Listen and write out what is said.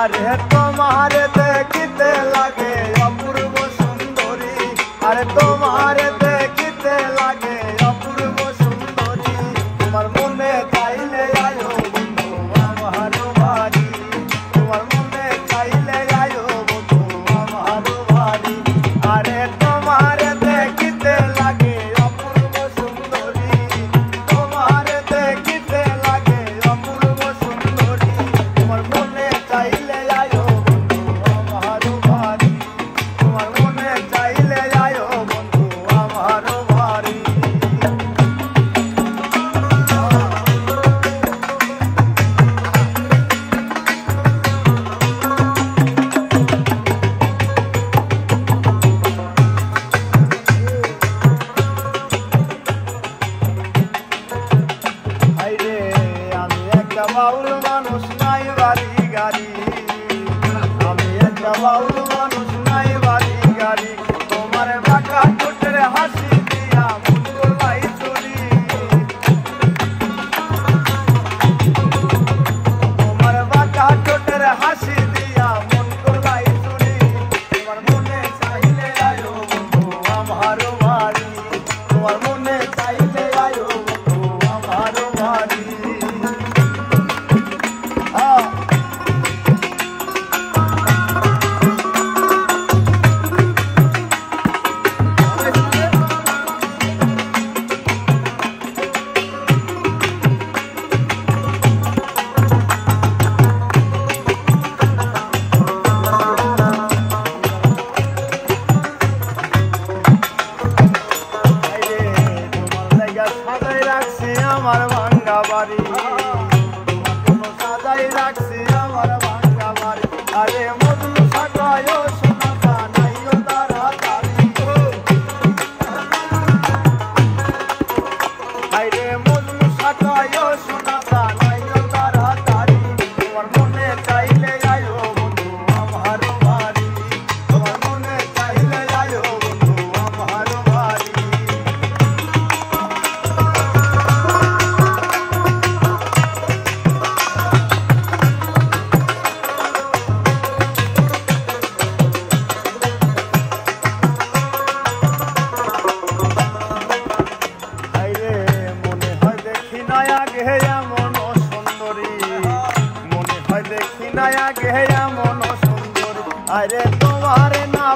আরে তোমার দেখতে লাগে অপূর্ব সুন্দরী। আরে তোমার Maulana. আমার দয়া গেয়া মন সুন্দর। আরে তোমার না